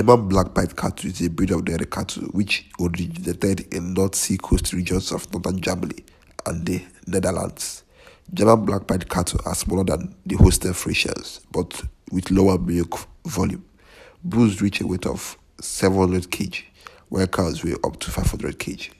German Black Pied cattle is a breed of dairy cattle which originated in North Sea coast regions of northern Germany and the Netherlands. German Black Pied cattle are smaller than the Holstein Friesians but with lower milk volume. Bulls reach a weight of 700 kg, while cows weigh up to 500 kg.